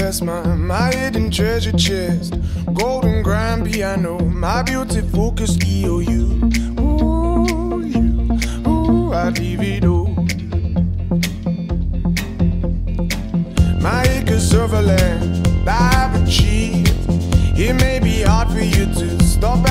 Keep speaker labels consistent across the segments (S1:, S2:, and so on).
S1: That's my, my hidden treasure chest. Golden grand piano, my beautiful Castillo, you. Ooh, you, ooh, I'd leave it all. My acres of land I've achieved. It may be hard for you to stop.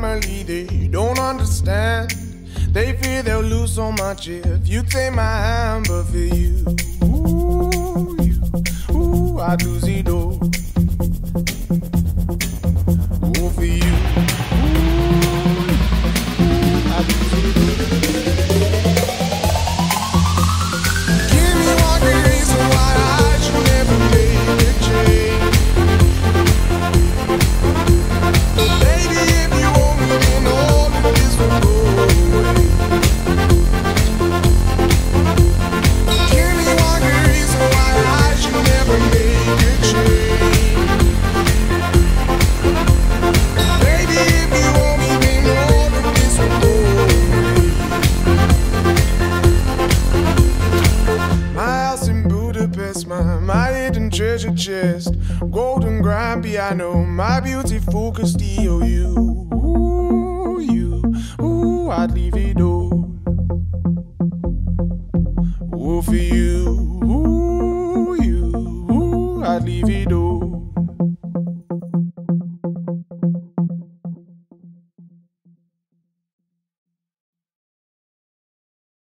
S1: family, they don't understand. They fear they'll lose so much if you take my hand, but for you, ooh, you, ooh, I do see. treasure chest, golden grand piano, my beautiful Castillo. You, ooh, you, ooh, I'd leave it all.